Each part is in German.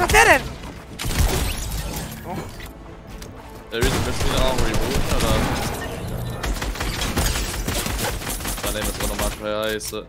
macht der denn? Der Reason willst du wieder auch rebooten, oder? Ah ne, das war nochmal scheiße.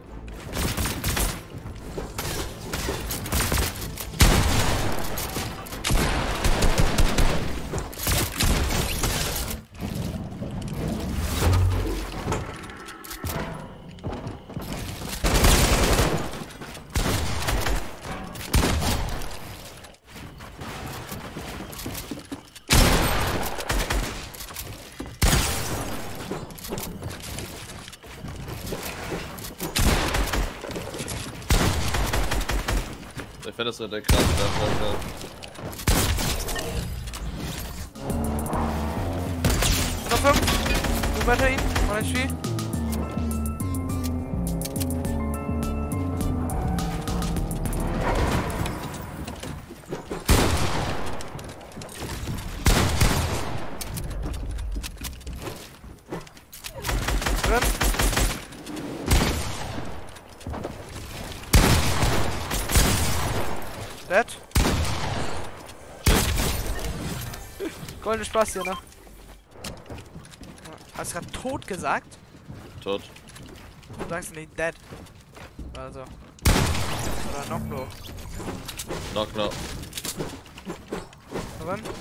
Ich finde das so der krasse Alter. Noch 5. Du weiter ihn. Oder HP. Dead. Goldene Spaß hier, ne? Hast du gerade tot gesagt? Tot. Du sagst nicht dead. Also. Oder noch low. Knock, knock. Knock, knock.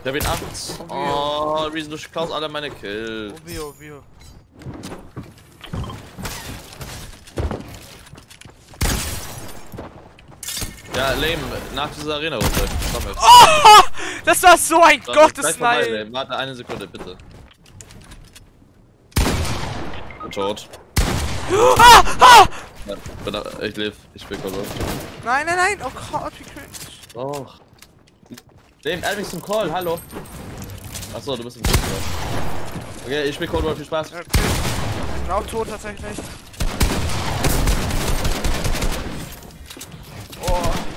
Ich hab ihn 8. Oh, Reason, du klaust alle meine Kills. Obio, Obio. Ja, Lame, nach dieser Arena-Runde. Oh! Das war so ein So, Gottesnein! Warte eine Sekunde, bitte. Tot. Ah! Ah! Ja, ich lebe, ich bin Call Nein, nein, nein! Oh Gott, wie cringe. Doch. Lame, add mich zum Call, hallo. Achso, du bist im Discord. Okay, ich spiel Cold War, viel Spaß. Ja, okay. Ich bin auch tot tatsächlich. Oh.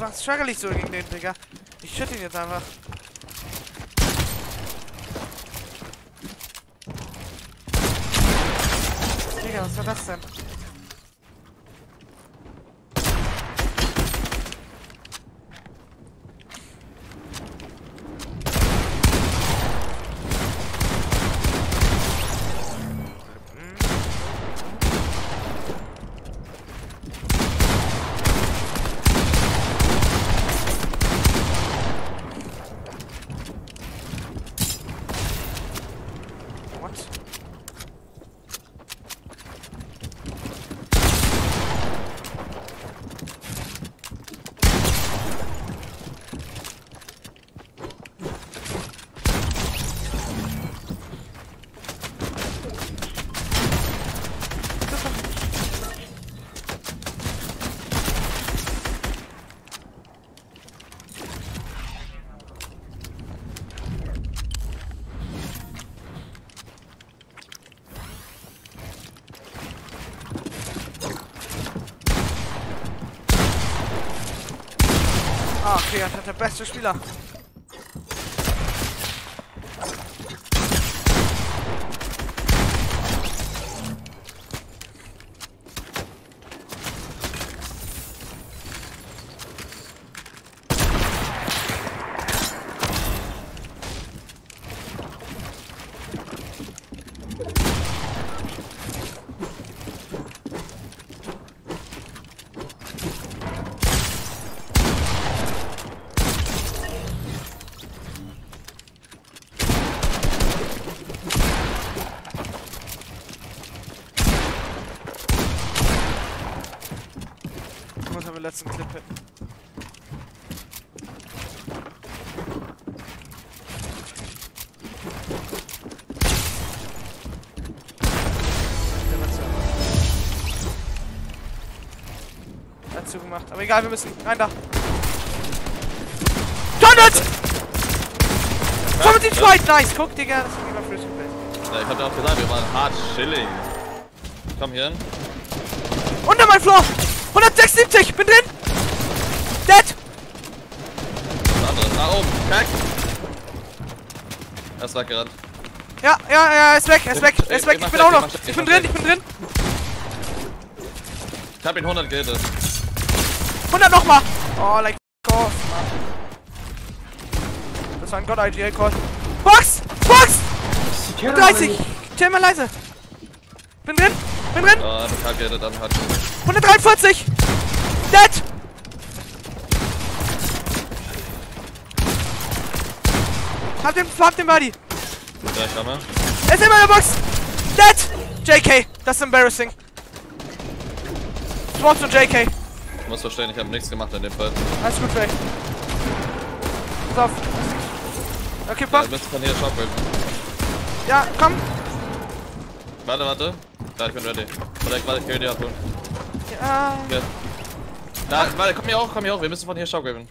Was, struggle ich so gegen den, Digga? Ich schütte ihn jetzt einfach. Digga, was war das denn? Ist der beste Spieler. Letzten Clip hitten. Der war zu. Er Hat zugemacht. Aber egal, wir müssen. Rein da. Tornit! 75 White, nice! Guck, Digga, das ist immer Free Play. Ja, ich hab dir auch gesagt, wir waren hart chilling. Komm hier hin. Unter mein Floor! 176, bin drin! Dead! Das andere. Nach oben. Kack. Er ist weggerannt. Ja, ja, ja, er ist weg, er ist weg, er ist weg. ich bin auch noch. Ich bin drin, ich bin drin. Ich hab ihn 100 gehittet. 100 nochmal. Oh, like f off, Mann. Das war ein God-IGA-Call. Box! Box! 30! Chill mal leise. Bin drin, bin drin. Ja, ich hab gehittet, dann hat 143! Dead! Hab den, hab den Buddy. Ja, ich komme. Er ist in meiner Box! Dead! JK, das ist embarrassing. Swarm zu JK. Ich muss verstehen, ich hab nichts gemacht in dem Fall. Alles gut, Ray. Pass auf. Okay, Ja, pass. bist von hier Shockwave. Ja, komm. Warte, warte. Da, ich bin ready. Ich warte, ich kann die abholen. Ja, Hier. Da, warte, komm hier hoch, komm hier hoch. Wir müssen von hier Shockwaven.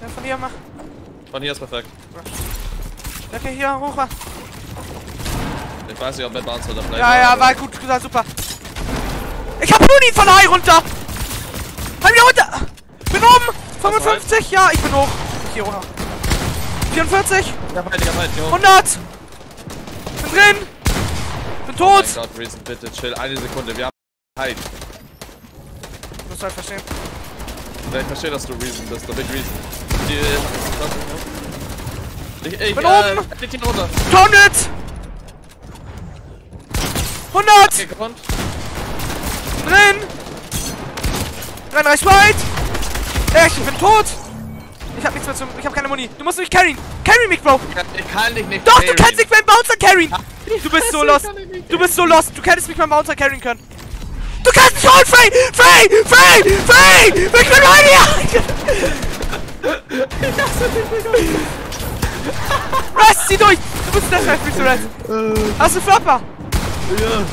ja von hier mach. Von hier ist perfekt. Okay, hier, hoch. Ich weiß nicht, ob mit Bounce oder vielleicht. Ja, ja, war gut gesagt, super. Ich hab Huni von High runter. Halt wieder runter. Bin oben. 55, ja, ich bin hoch. Hier hoch. 44, Ja, Digga, halt, jo. 100. Bin drin. Bin Oh tot. mein Gott, Reason, bitte chill. Eine Sekunde, wir haben Halt. Du musst halt verstehen. Ja, ich verstehe, dass du Reason bist, der Big Reason. Die, ich, ich, Bin äh, oben. leg ihn runter. Tornit. 100. Okay, gekonnt. Drin! 33 weit! Echt, ich bin tot! Ich hab nichts mehr zum. Ich hab keine Muni. Du musst mich carryen! Carry mich, Bro! Ich kann dich nicht Doch, du carryen. kannst nicht beim Bouncer carryen! Du bist so lost! ich Du bist so lost! Du hättest mich beim Bouncer carryen können! Du kannst mich holen, Frey! Frey! Frey! Frey! Ich bin bei dir! Rest, zieh durch! Du bist das Free zu Rest! Hast du Flopper? Ja.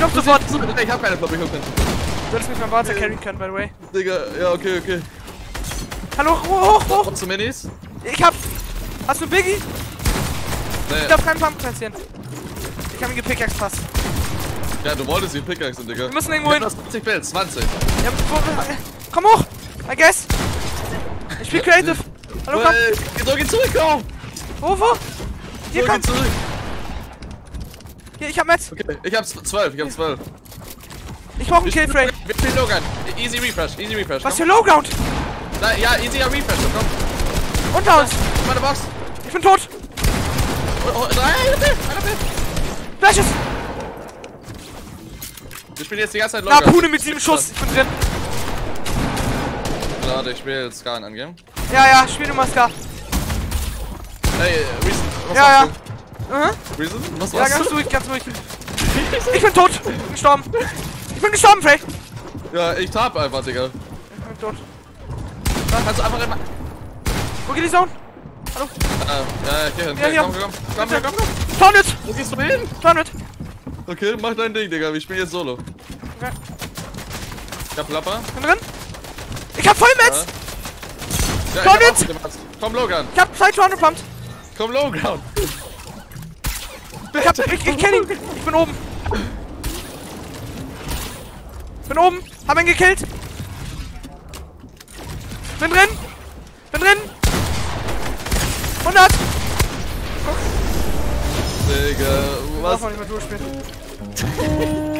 Komm sofort! Ich hab keine Floppy Hook. Du hättest mich beim Bouncer carryen können, by the way. Digga, ja, okay, okay. Hallo, hoch, hoch, hoch! Kommst du Minis? Ich hab. Hast du Biggie? Nee. Ich darf keinen Pump platzieren. Ich hab ihn gepickaxe fast. Ja, du wolltest die Pickaxe, Digga. Wir müssen irgendwo hin. Ja, das 20 Bild, 20. Ja, wo, komm hoch! I guess! Ich spiel Creative! Hallo, komm! Äh, So, geh zurück, komm! Wo, wo? Hier, komm! geh zurück. Hier, ich hab Metz! Okay, ich hab 12, ich hab 12. Ich brauch einen Kill, Frey! Wir spielen Logan. Easy Refresh, easy Refresh. Was für. Lowground! Na, ja, easy Refresh, komm. Unter uns! Meine Box. Ich bin tot! Oh, oh, drei, einer Bild. Flashes! Wir spielen jetzt die ganze Zeit Na, Logan. Pune mit sieben Schuss! Ich bin drin! Warte, ich will jetzt Scan angehen. Ja, ja, spiel du mal Scar! Hey, Reason, was Ja, ja! Mhm. du? Reason, was Ja, machst ganz du? ruhig, ganz ruhig! Ich bin tot! Ich bin gestorben! Ich bin gestorben, Frey! Ja, ich tab einfach, Digga. Ich bin tot. Kannst du einfach immer... Wo geht die Zone? Hallo? Äh, ja, ich geh hin. Ja, hier. Komm, komm, komm, komm, komm, komm. Tornit! Wo gehst du hin? Tornit! Okay, mach dein Ding, Digga. Wir spielen jetzt Solo. Okay. Ich hab Lapper. Bin drin! Ich hab Vollmetz! Ja, ich auch gemacht. Komm, Logan. Ich hab zwei Tornit pumpt! Komm, Logan. Ich, hab, ich, ich kenn ihn. Ich bin oben. Bin oben. Hab ihn gekillt. Bin drin. Bin drin. 100. Digga, Was? was? Darf man nicht mehr durchspielen.